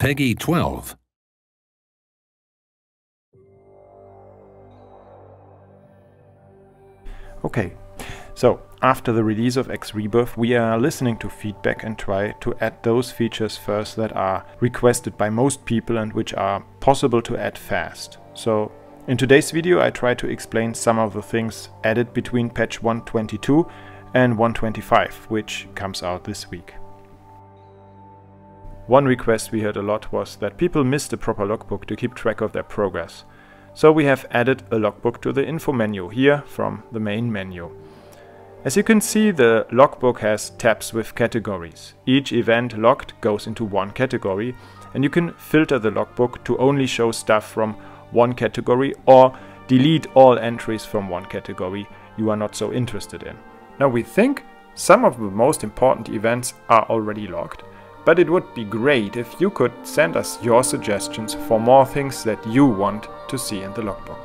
Peggy 12. Okay, so after the release of X Rebirth, we are listening to feedback and try to add those features first that are requested by most people and which are possible to add fast. So in today's video I try to explain some of the things added between patch 122 and 125, which comes out this week. One request we heard a lot was that people missed a proper logbook to keep track of their progress. So we have added a logbook to the info menu here from the main menu. As you can see, the logbook has tabs with categories. Each event logged goes into one category, and you can filter the logbook to only show stuff from one category or delete all entries from one category you are not so interested in. Now we think some of the most important events are already logged, but it would be great if you could send us your suggestions for more things that you want to see in the logbook.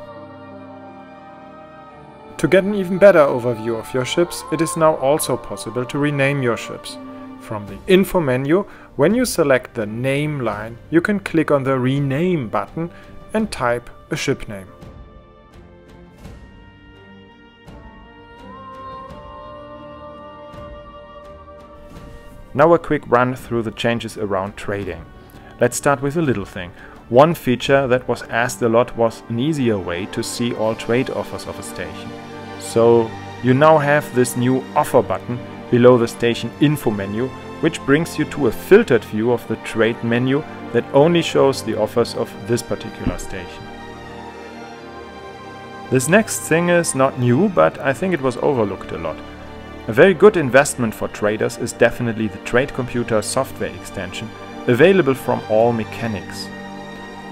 To get an even better overview of your ships, it is now also possible to rename your ships. From the info menu, when you select the name line, you can click on the rename button and type a ship name. Now a quick run through the changes around trading. Let's start with a little thing. One feature that was asked a lot was an easier way to see all trade offers of a station. So you now have this new offer button below the station info menu, which brings you to a filtered view of the trade menu that only shows the offers of this particular station. This next thing is not new, but I think it was overlooked a lot. A very good investment for traders is definitely the Trade Computer software extension, available from all mechanics.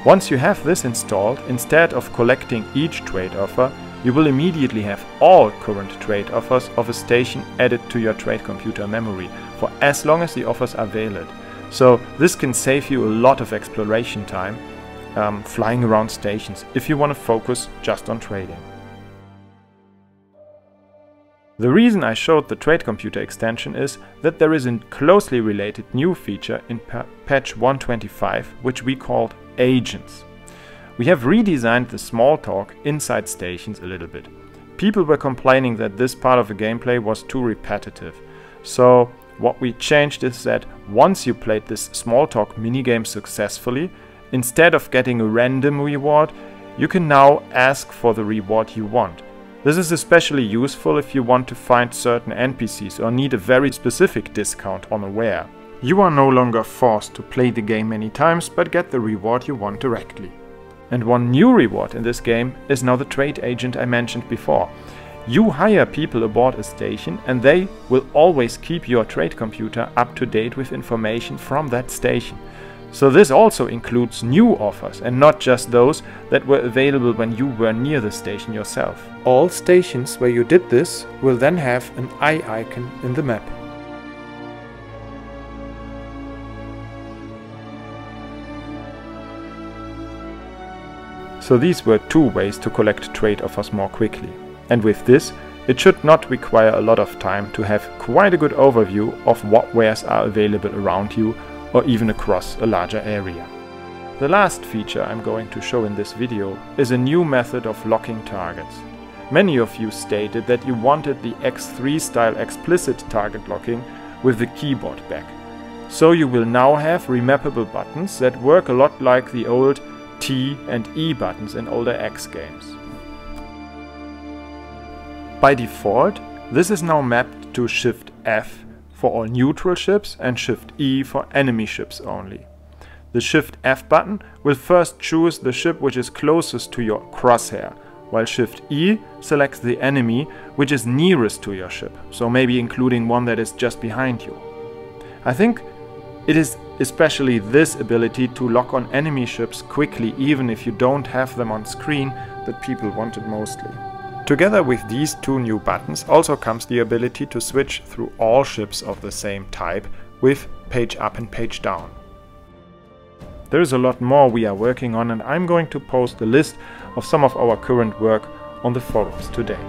Once you have this installed, instead of collecting each trade offer, you will immediately have all current trade offers of a station added to your trade computer memory for as long as the offers are valid. So this can save you a lot of exploration time um, flying around stations if you want to focus just on trading. The reason I showed the Trade Computer extension is that there is a closely related new feature in patch 125 which we called Agents. We have redesigned the small talk inside stations a little bit. People were complaining that this part of the gameplay was too repetitive. So what we changed is that once you played this small talk minigame successfully, instead of getting a random reward, you can now ask for the reward you want. This is especially useful if you want to find certain NPCs or need a very specific discount on a ware. You are no longer forced to play the game many times, but get the reward you want directly. And one new reward in this game is now the trade agent I mentioned before. You hire people aboard a station and they will always keep your trade computer up to date with information from that station. So this also includes new offers and not just those that were available when you were near the station yourself. All stations where you did this will then have an eye icon in the map. So these were two ways to collect trade offers more quickly. And with this, it should not require a lot of time to have quite a good overview of what wares are available around you or even across a larger area. The last feature I'm going to show in this video is a new method of locking targets. Many of you stated that you wanted the X3 style explicit target locking with the keyboard back. So you will now have remappable buttons that work a lot like the old T and E buttons in older X games. By default, this is now mapped to Shift F for all neutral ships and Shift E for enemy ships only. The Shift F button will first choose the ship which is closest to your crosshair, while Shift E selects the enemy which is nearest to your ship, so maybe including one that is just behind you. I think it is especially this ability to lock on enemy ships quickly even if you don't have them on screen that people wanted mostly. Together with these two new buttons also comes the ability to switch through all ships of the same type with page up and page down. There is a lot more we are working on and I'm going to post a list of some of our current work on the forums today.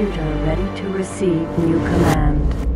Computer ready to receive new command.